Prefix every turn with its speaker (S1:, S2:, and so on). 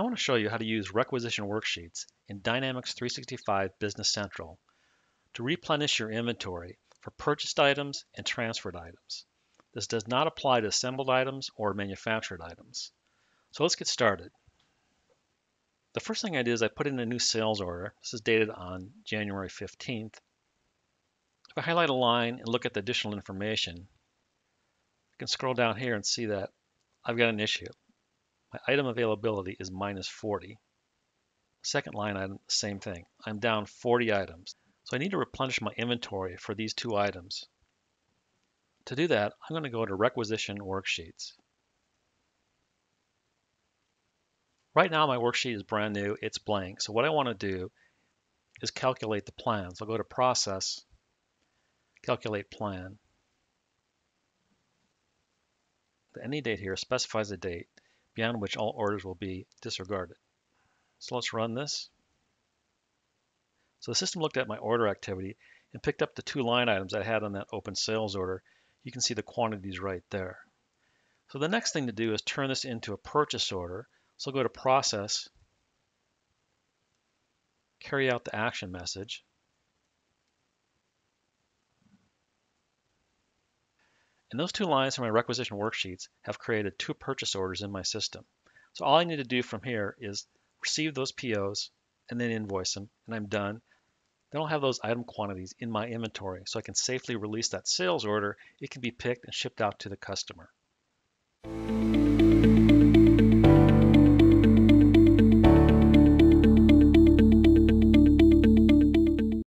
S1: want to show you how to use requisition worksheets in Dynamics 365 Business Central to replenish your inventory for purchased items and transferred items. This does not apply to assembled items or manufactured items. So let's get started. The first thing I did is I put in a new sales order. This is dated on January 15th. If I highlight a line and look at the additional information, I can scroll down here and see that I've got an issue. My item availability is minus 40. Second line item, same thing. I'm down 40 items. So I need to replenish my inventory for these two items. To do that, I'm going to go to Requisition Worksheets. Right now my worksheet is brand new, it's blank. So what I want to do is calculate the plan. So I'll go to Process, Calculate Plan. The ending date here specifies a date beyond which all orders will be disregarded. So let's run this. So the system looked at my order activity and picked up the two line items I had on that open sales order. You can see the quantities right there. So the next thing to do is turn this into a purchase order. So I'll go to Process, carry out the action message. And those two lines from my requisition worksheets have created two purchase orders in my system. So all I need to do from here is receive those POs and then invoice them, and I'm done. Then I'll have those item quantities in my inventory so I can safely release that sales order. It can be picked and shipped out to the customer.